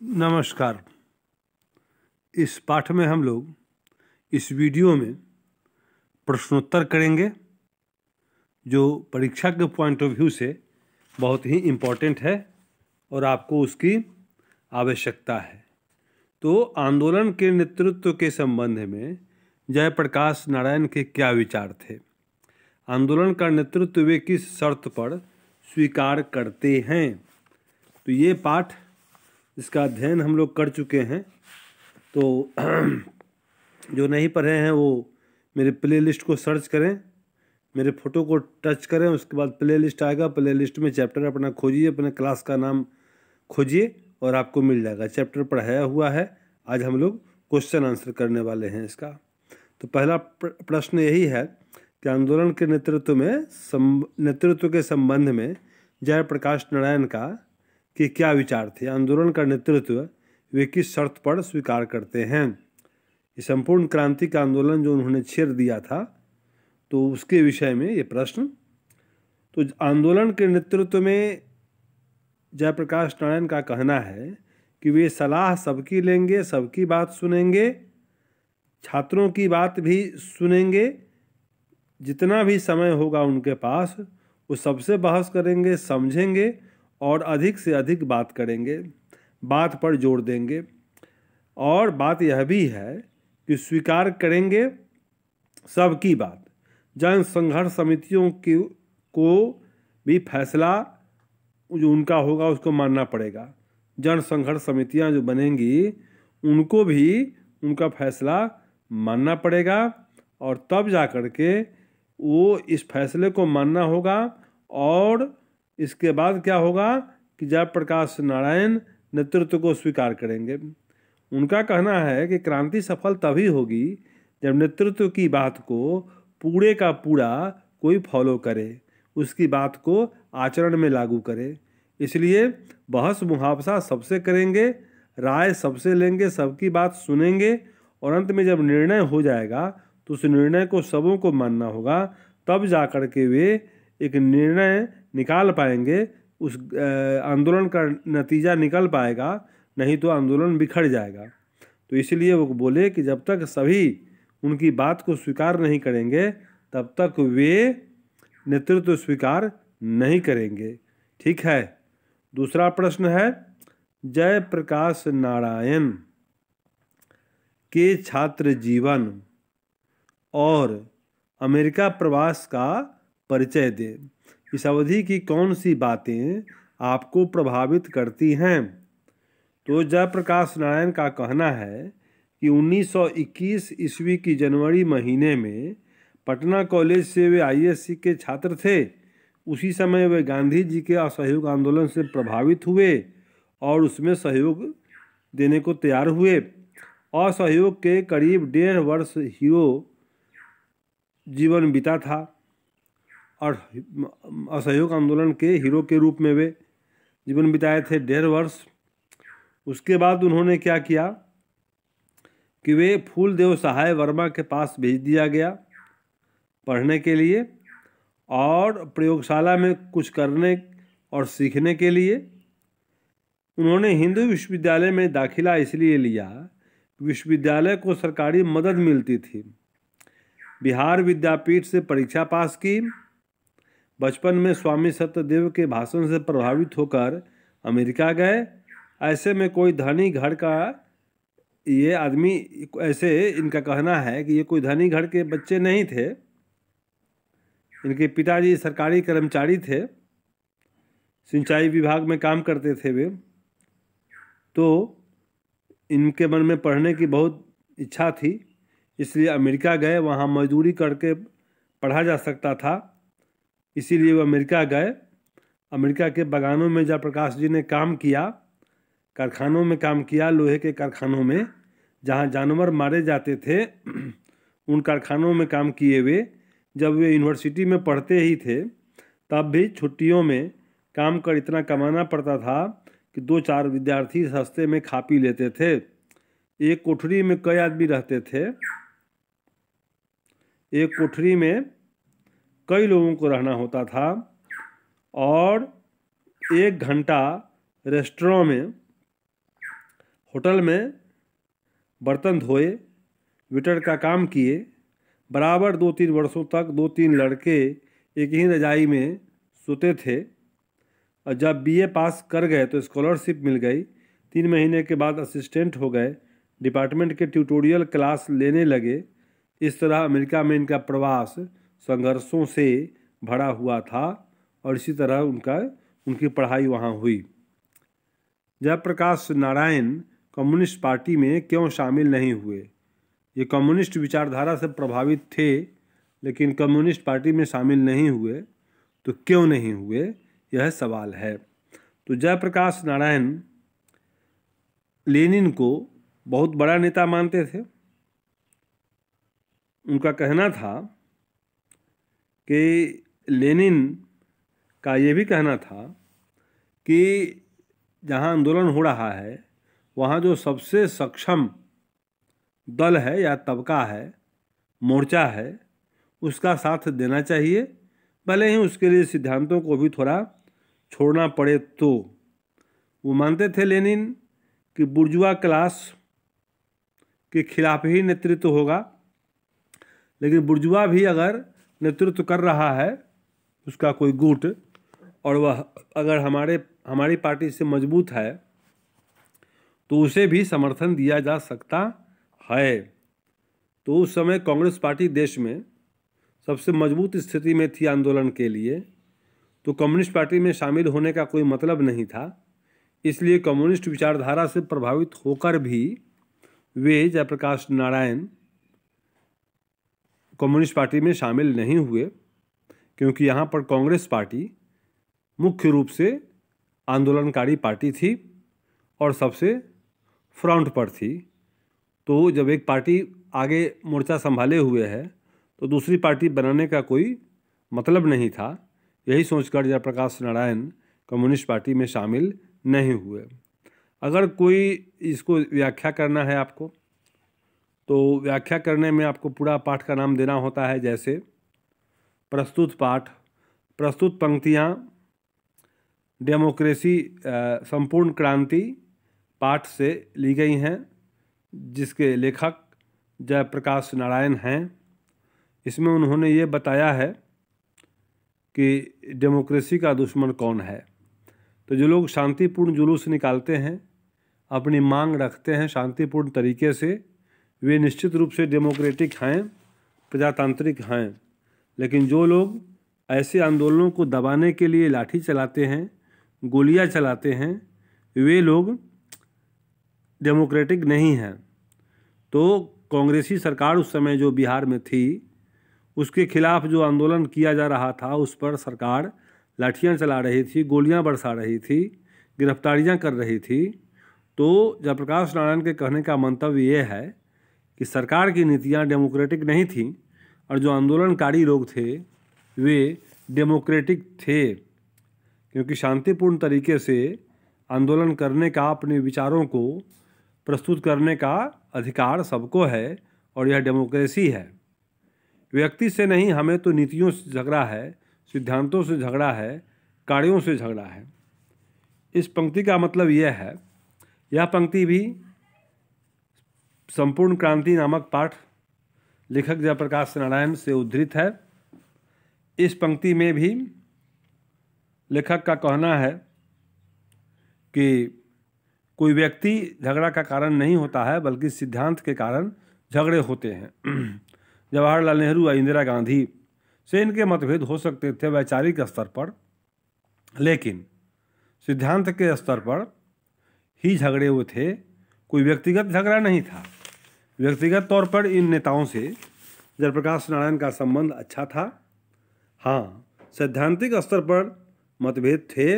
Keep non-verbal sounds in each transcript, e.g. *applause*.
नमस्कार। इस पाठ में हम लोग इस वीडियो में प्रश्नोत्तर करेंगे, जो परीक्षा के पॉइंट ऑफ़ व्यू से बहुत ही इम्पोर्टेंट है और आपको उसकी आवश्यकता है। तो आंदोलन के नेतृत्व के संबंध में जयप्रकाश नारायण के क्या विचार थे? आंदोलन का नेतृत्व वे किस शर्त पर स्वीकार करते हैं? तो ये पाठ इसका अध्ययन हम लोग कर चुके हैं तो *clears throat* जो नहीं पढ़े हैं वो मेरे प्ले लिस्ट को सर्च करें, मेरे फ़ोटो को टच करें, उसके बाद प्ले लिस्ट आएगा प्ले लिस्ट में चैप्टर अपना खोजिए, अपने क्लास का नाम खोजिए और आपको मिल जाएगा। चैप्टर पढ़ाया हुआ है, आज हम लोग क्वेश्चन आंसर करने वाले हैं इसका। तो पहला प्रश्न यही है कि आंदोलन के नेतृत्व में नेतृत्व के संबंध में जयप्रकाश नारायण का कि क्या विचार थे? आंदोलन का नेतृत्व वे किस शर्त पर स्वीकार करते हैं? ये संपूर्ण क्रांति का आंदोलन जो उन्होंने छेड़ दिया था तो उसके विषय में ये प्रश्न। तो आंदोलन के नेतृत्व में जयप्रकाश नारायण का कहना है कि वे सलाह सबकी लेंगे, सबकी बात सुनेंगे, छात्रों की बात भी सुनेंगे, जितना भी समय होगा उनके पास, वो सबसे बहस करेंगे, समझेंगे और अधिक से अधिक बात करेंगे, बात पर ज़ोर देंगे। और बात यह भी है कि स्वीकार करेंगे सबकी बात। जन संघर्ष समितियों की, को भी फैसला जो उनका होगा उसको मानना पड़ेगा। जन संघर्ष समितियाँ जो बनेंगी, उनको भी उनका फैसला मानना पड़ेगा और तब जा कर के वो इस फैसले को मानना होगा और इसके बाद क्या होगा कि जयप्रकाश नारायण नेतृत्व को स्वीकार करेंगे। उनका कहना है कि क्रांति सफल तभी होगी जब नेतृत्व की बात को पूरे का पूरा कोई फॉलो करे, उसकी बात को आचरण में लागू करे। इसलिए बहस मुहावसा सबसे करेंगे, राय सबसे लेंगे, सबकी बात सुनेंगे और अंत में जब निर्णय हो जाएगा तो उस निर्णय को सबों को मानना होगा, तब जा कर के वे एक निर्णय निकाल पाएँगे, उस आंदोलन का नतीजा निकल पाएगा, नहीं तो आंदोलन बिखर जाएगा। तो इसलिए वो बोले कि जब तक सभी उनकी बात को स्वीकार नहीं करेंगे, तब तक वे नेतृत्व स्वीकार नहीं करेंगे। ठीक है? दूसरा प्रश्न है जय प्रकाश नारायण के छात्र जीवन और अमेरिका प्रवास का परिचय दें। इस अवधि की कौन सी बातें आपको प्रभावित करती हैं? तो जयप्रकाश नारायण का कहना है कि 1921 ईस्वी की जनवरी महीने में पटना कॉलेज से वे आईएससी के छात्र थे। उसी समय वे गांधी जी के असहयोग आंदोलन से प्रभावित हुए और उसमें सहयोग देने को तैयार हुए। असहयोग के करीब डेढ़ वर्ष हीरो जीवन बीता था। और असहयोग आंदोलन के हीरो के रूप में वे जीवन बिताए थे डेढ़ वर्ष। उसके बाद उन्होंने क्या किया कि वे फूलदेव सहाय वर्मा के पास भेज दिया गया पढ़ने के लिए और प्रयोगशाला में कुछ करने और सीखने के लिए। उन्होंने हिंदू विश्वविद्यालय में दाखिला इसलिए लिया, विश्वविद्यालय को सरकारी मदद मिलती थी। बिहार विद्यापीठ से परीक्षा पास की बचपन में स्वामी सत्यदेव के भाषण से प्रभावित होकर अमेरिका गए। ऐसे में कोई धनी घर का ये आदमी, ऐसे इनका कहना है कि ये कोई धनी घर के बच्चे नहीं थे। इनके पिताजी सरकारी कर्मचारी थे। सिंचाई विभाग में काम करते थे वे। तो इनके मन में पढ़ने की बहुत इच्छा थी, इसलिए अमेरिका गए। वहाँ मजदूरी करके पढ़ा जा सकता था। इसीलिए वो अमेरिका गए। अमेरिका के बागानों में जब प्रकाश जी ने काम किया, कारखानों में काम किया, लोहे के कारखानों में, जहाँ जानवर मारे जाते थे, *clears throat* उन कारखानों में काम किए हुए, जब वे यूनिवर्सिटी में पढ़ते ही थे, तब भी छुट्टियों में काम कर इतना कमाना पड़ता था कि दो चार विद्यार्थी सस्ते में खा पी लेते थे। एक कोठरी में कई आदमी रहते थे। एक कोठरी में कई लोगों को रहना होता था और एक घंटा रेस्टोरों में, होटल में बर्तन धोए, वेटर का काम किए, बराबर दो तीन वर्षों तक दो तीन लड़के एक ही रजाई में सोते थे। और जब बीए पास कर गए तो स्कॉलरशिप मिल गई। तीन महीने के बाद असिस्टेंट हो गए। डिपार्टमेंट के ट्यूटोरियल क्लास लेने लगे। इस तरह अमेरिका में इनका प्रवास संघर्षों से भरा हुआ था और इसी तरह उनका, उनकी पढ़ाई वहाँ हुई। जयप्रकाश नारायण कम्युनिस्ट पार्टी में क्यों शामिल नहीं हुए? ये कम्युनिस्ट विचारधारा से प्रभावित थे, लेकिन कम्युनिस्ट पार्टी में शामिल नहीं हुए तो क्यों नहीं हुए? यह सवाल है। तो जयप्रकाश नारायण लेनिन को बहुत बड़ा नेता मानते थे। उनका कहना था कि लेनिन का ये भी कहना था कि जहाँ आंदोलन हो रहा है, वहाँ जो सबसे सक्षम दल है या तबका है, मोर्चा है, उसका साथ देना चाहिए। भले ही उसके लिए सिद्धांतों को भी थोड़ा छोड़ना पड़े तो। वो मानते थे लेनिन कि बुर्जुआ क्लास के खिलाफ ही नेतृत्व होगा। लेकिन बुर्जुआ भी अगर नेतृत्व कर रहा है, उसका कोई गुट, और वह अगर हमारे, हमारी पार्टी से मज़बूत है तो उसे भी समर्थन दिया जा सकता है। तो उस समय कांग्रेस पार्टी देश में सबसे मज़बूत स्थिति में थी आंदोलन के लिए। तो कम्युनिस्ट पार्टी में शामिल होने का कोई मतलब नहीं था। इसलिए कम्युनिस्ट विचारधारा से प्रभावित होकर भी वे जयप्रकाश नारायण कम्युनिस्ट पार्टी में शामिल नहीं हुए, क्योंकि यहाँ पर कांग्रेस पार्टी मुख्य रूप से आंदोलनकारी पार्टी थी और सबसे फ्रंट पर थी। तो जब एक पार्टी आगे मोर्चा संभाले हुए है तो दूसरी पार्टी बनाने का कोई मतलब नहीं था। यही सोचकर जयप्रकाश नारायण कम्युनिस्ट पार्टी में शामिल नहीं हुए। अगर कोई इसको व्याख्या करना है आपको? तो व्याख्या करने में आपको पूरा पाठ का नाम देना होता है जैसे, प्रस्तुत पाठ, प्रस्तुत पंक्तियाँ, डेमोक्रेसी संपूर्ण क्रांति पाठ से ली गई हैं, जिसके लेखक जयप्रकाश नारायण हैं। इसमें उन्होंने ये बताया है कि डेमोक्रेसी का दुश्मन कौन है। तो जो लोग शांतिपूर्ण जुलूस निकालते हैं, अपनी मांग रखते हैं शांतिपूर्ण तरीके से वे निश्चित रूप से डेमोक्रेटिक हैं, प्रजातांत्रिक हैं। लेकिन जो लोग ऐसे आंदोलनों को दबाने के लिए लाठी चलाते हैं, गोलियाँ चलाते हैं, वे लोग डेमोक्रेटिक नहीं हैं। तो कांग्रेसी सरकार उस समय जो बिहार में थी, उसके खिलाफ जो आंदोलन किया जा रहा था, उस पर सरकार लाठियाँ चला रही थी, गोलियाँ बरसा रही थी, गिरफ्तारियाँ कर रही थी। तो जयप्रकाश नारायण के कहने का मंतव्य ये है कि सरकार की नीतियाँ डेमोक्रेटिक नहीं थीं और जो आंदोलनकारी लोग थे, वे डेमोक्रेटिक थे। क्योंकि शांतिपूर्ण तरीके से आंदोलन करने का, अपने विचारों को प्रस्तुत करने का अधिकार सबको है और यह डेमोक्रेसी है। व्यक्ति से नहीं, हमें तो नीतियों से झगड़ा है, सिद्धांतों से झगड़ा है, कार्यों से झगड़ा है। इस पंक्ति का मतलब यह है, यह पंक्ति भी संपूर्ण क्रांति नामक पाठ लेखक जयप्रकाश नारायण से उद्धृत है। इस पंक्ति में भी लेखक का कहना है कि कोई व्यक्ति झगड़ा का कारण नहीं होता है, बल्कि सिद्धांत के कारण झगड़े होते हैं। *clears throat* जवाहरलाल नेहरू और इंदिरा गांधी से इनके मतभेद हो सकते थे वैचारिक स्तर पर, लेकिन सिद्धांत के स्तर पर ही झगड़े हुए थे। कोई व्यक्तिगत झगड़ा नहीं था। व्यक्तिगत तौर पर इन नेताओं से जयप्रकाश नारायण का संबंध अच्छा था। हाँ सैद्धांतिक स्तर पर मतभेद थे,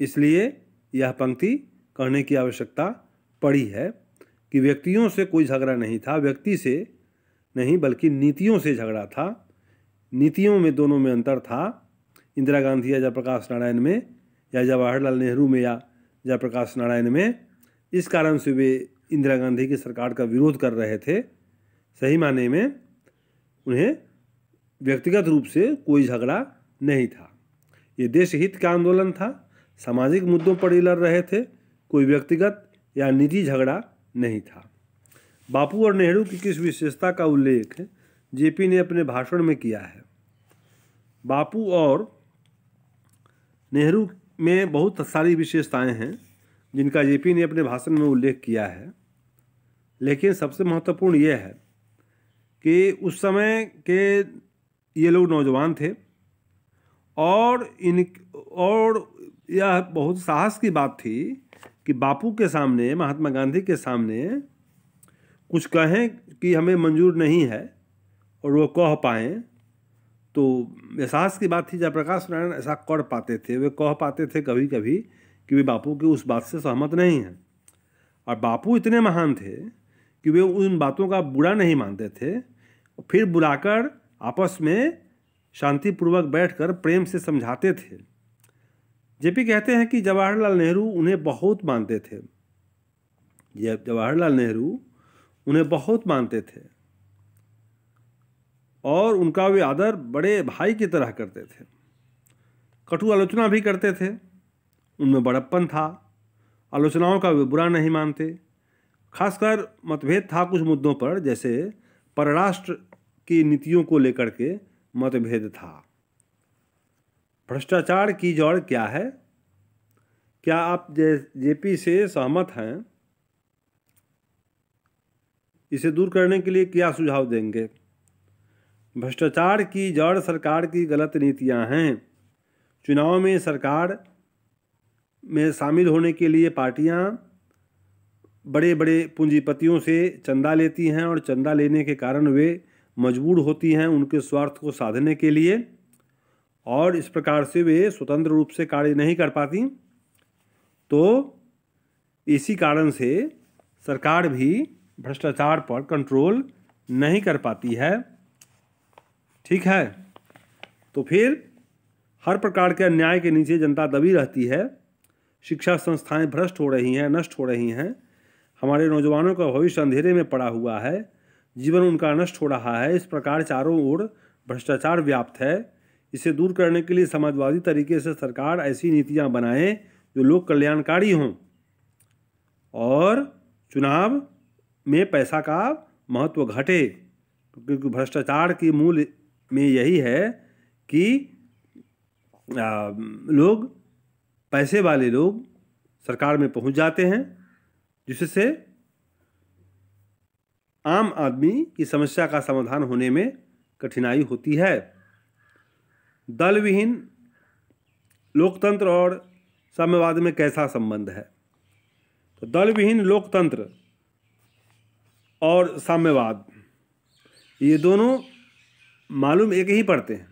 इसलिए यह पंक्ति कहने की आवश्यकता पड़ी है कि व्यक्तियों से कोई झगड़ा नहीं था, व्यक्ति से नहीं बल्कि नीतियों से झगड़ा था। नीतियों में दोनों में अंतर था। इंदिरा गांधी या जयप्रकाश नारायण में, या जवाहरलाल नेहरू में या जयप्रकाश नारायण में, इस कारण से वे इंदिरा गांधी की सरकार का विरोध कर रहे थे, सही माने में उन्हें व्यक्तिगत रूप से कोई झगड़ा नहीं था। ये देश हित का आंदोलन था, सामाजिक मुद्दों पर ही लड़ रहे थे, कोई व्यक्तिगत या निजी झगड़ा नहीं था। बापू और नेहरू की किस विशेषता का उल्लेख जेपी ने अपने भाषण में किया है? बापू और नेहरू में बहुत सारी विशेषताएँ हैं जिनका जेपी ने अपने भाषण में उल्लेख किया है। लेकिन सबसे महत्वपूर्ण यह है कि उस समय के ये लोग नौजवान थे और इन, और यह बहुत साहस की बात थी कि बापू के सामने, महात्मा गांधी के सामने कुछ कहें कि हमें मंजूर नहीं है और वो कह पाएँ तो एहसास की बात थी। जयप्रकाश नारायण ऐसा कर पाते थे, वे कह पाते थे कभी कभी कि वे बापू की उस बात से सहमत नहीं हैं। और बापू इतने महान थे कि वे उन बातों का बुरा नहीं मानते थे। फिर बुलाकर आपस में शांतिपूर्वक बैठकर प्रेम से समझाते थे। जेपी कहते हैं कि जवाहरलाल नेहरू उन्हें बहुत मानते थे। जवाहरलाल नेहरू उन्हें बहुत मानते थे। और उनका वे आदर बड़े भाई की तरह करते थे। कटु आलोचना भी करते थे। उनमें बड़प्पन था। आलोचनाओं का वे बुरा नहीं मानते। खासकर मतभेद था कुछ मुद्दों पर, जैसे परराष्ट्र की नीतियों को लेकर के मतभेद था। भ्रष्टाचार की जड़ क्या है? क्या आप जे, जेपी से सहमत हैं? इसे दूर करने के लिए क्या सुझाव देंगे? भ्रष्टाचार की जड़ सरकार की गलत नीतियाँ हैं। चुनाव में सरकार में शामिल होने के लिए पार्टियाँ बड़े बड़े पूंजीपतियों से चंदा लेती हैं और चंदा लेने के कारण वे मजबूर होती हैं उनके स्वार्थ को साधने के लिए और इस प्रकार से वे स्वतंत्र रूप से कार्य नहीं कर पाती। तो इसी कारण से सरकार भी भ्रष्टाचार पर कंट्रोल नहीं कर पाती है। ठीक है? तो फिर हर प्रकार के अन्याय के नीचे जनता दबी रहती है। शिक्षा संस्थाएँ भ्रष्ट हो रही हैं, नष्ट हो रही हैं। हमारे नौजवानों का भविष्य अंधेरे में पड़ा हुआ है। जीवन उनका नष्ट हो रहा है। इस प्रकार चारों ओर भ्रष्टाचार व्याप्त है। इसे दूर करने के लिए समाजवादी तरीके से सरकार ऐसी नीतियाँ बनाए जो लोक कल्याणकारी हों। और चुनाव में पैसा का महत्व घटे। क्योंकि भ्रष्टाचार की मूल में यही है कि लोग, पैसे वाले लोग सरकार में पहुँच जाते हैं। जिससे आम आदमी की समस्या का समाधान होने में कठिनाई होती है। दल विहीन लोकतंत्र और साम्यवाद में कैसा संबंध है? तो दल विहीन लोकतंत्र और साम्यवाद, ये दोनों मालूम एक ही पढ़ते हैं।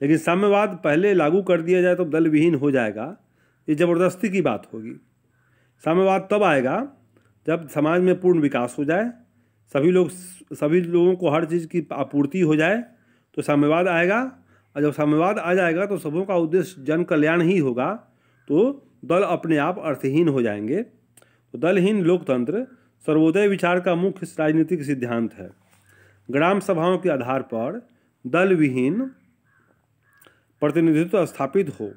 लेकिन साम्यवाद पहले लागू कर दिया जाए तो दल विहीन हो जाएगा, ये ज़बरदस्ती की बात होगी। साम्यवाद तब आएगा जब समाज में पूर्ण विकास हो जाए, सभी लोग, सभी लोगों को हर चीज़ की आपूर्ति हो जाए तो साम्यवाद आएगा। और जब साम्यवाद आ जाएगा तो सबों का उद्देश्य जन कल्याण ही होगा तो दल अपने आप अर्थहीन हो जाएँगे। तो दलहीन लोकतंत्र सर्वोदय विचार का मुख्य राजनीतिक सिद्धांत है। ग्राम सभाओं के आधार पर दल विहीन प्रतिनिधित्व स्थापित हो।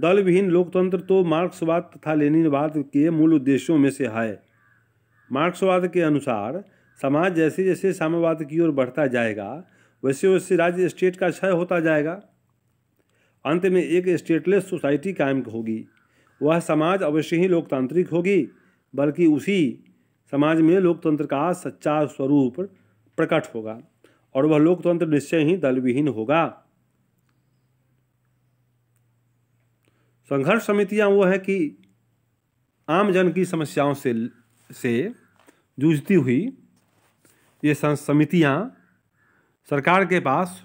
दल विहीन लोकतंत्र तो मार्क्सवाद तथा लेनिनवाद के मूल उद्देश्यों में से है। मार्क्सवाद के अनुसार, समाज जैसे जैसे साम्यवाद की ओर बढ़ता जाएगा, वैसे वैसे राज्य स्टेट का क्षय होता जाएगा। अंत में एक स्टेटलेस सोसाइटी कायम होगी। वह समाज अवश्य ही लोकतांत्रिक होगी, बल्कि उसी समाज में लोकतंत्र का सच्चा स्वरूप प्रकट होगा, और वह लोकतंत्र निश्चय ही दलविहीन होगा। संघर्ष समितियाँ वो है कि आम जन की समस्याओं से से जूझती हुई ये समितियाँ सरकार के पास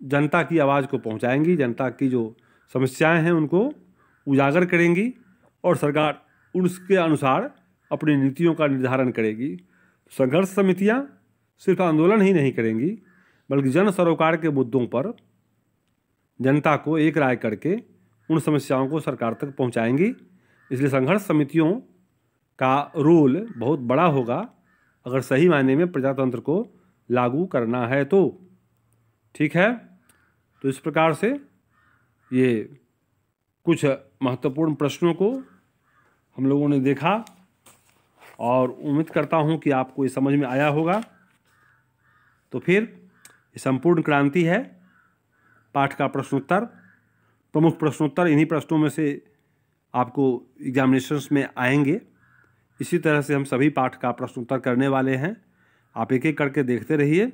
जनता की आवाज़ को पहुंचाएँगी, जनता की जो समस्याएँ हैं उनको उजागर करेंगी और सरकार उसके अनुसार अपनी नीतियों का निर्धारण करेगी। संघर्ष समितियाँ सिर्फ़ आंदोलन ही नहीं करेंगी, बल्कि जन सरोकार के मुद्दों पर जनता को एक राय करके उन समस्याओं को सरकार तक पहुंचाएँगी। इसलिए संघर्ष समितियों का रोल बहुत बड़ा होगा, अगर सही मायने में प्रजातंत्र को लागू करना है तो। ठीक है? तो इस प्रकार से ये कुछ महत्वपूर्ण प्रश्नों को हम लोगों ने देखा और उम्मीद करता हूँ कि आपको ये समझ में आया होगा। तो फिर ये संपूर्ण क्रांति है। पाठ का प्रश्नोत्तर प्रमुख प्रश्नोत्तर इन्हीं प्रश्नों में से आपको एग्जामिनेशंस में आएँगे। इसी तरह से हम सभी पाठ का प्रश्नोत्तर करने वाले हैं। आप एक एक करके देखते रहिए।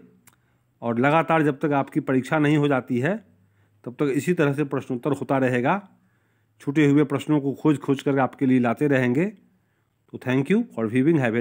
और लगातार जब तक आपकी परीक्षा नहीं हो जाती है, तब तक इसी तरह से प्रश्नोत्तर होता रहेगा। छूटे हुए प्रश्नों को खोज खोज कर आपके लिए लाते रहेंगे। तो thank you for viewing have